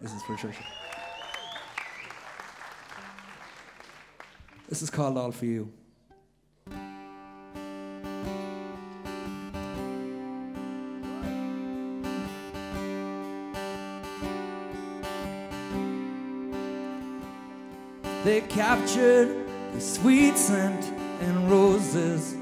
This is for Trisha. This is called All For You. They captured the sweet scent and roses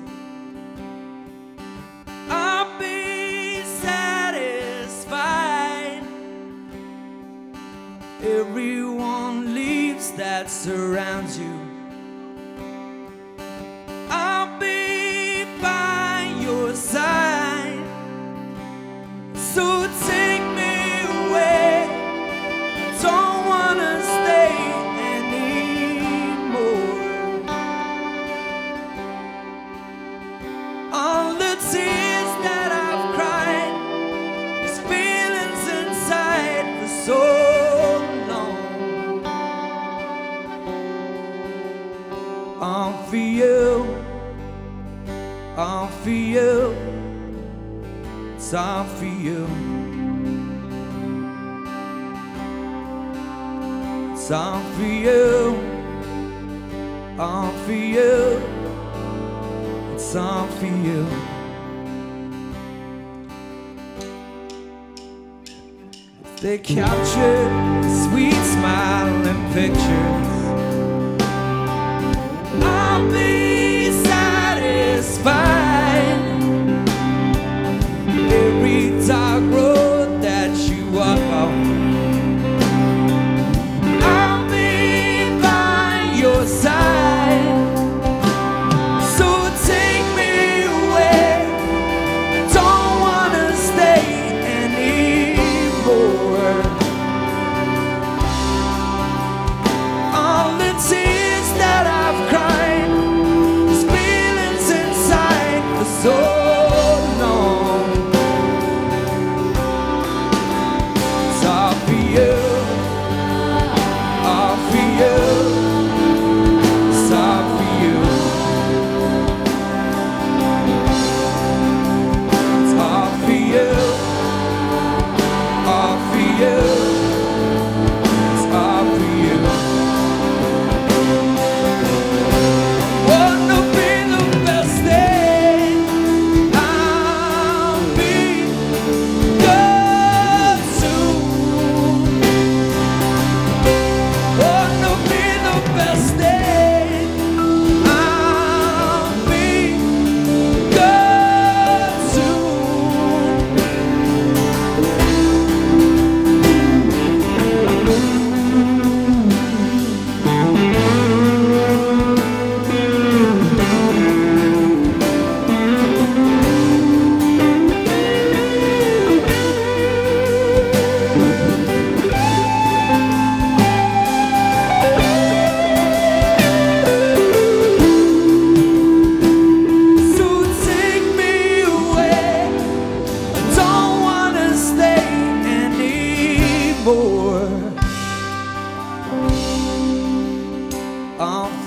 Everyone leaves that surrounds you. for you, time for you, time for you, all for you, It's time for you. If they capture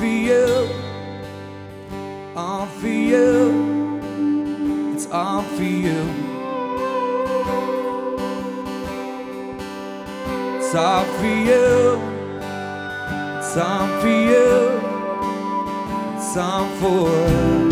For you. All for you. It's all for you. It's all for you. It's all for you. It's all for us.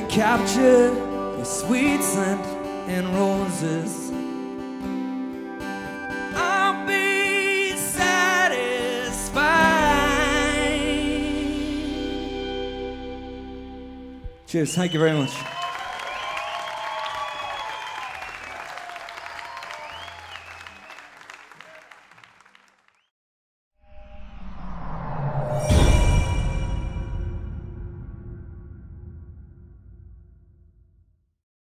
They captured your sweet scent and roses. I'll be satisfied. Cheers. Thank you very much.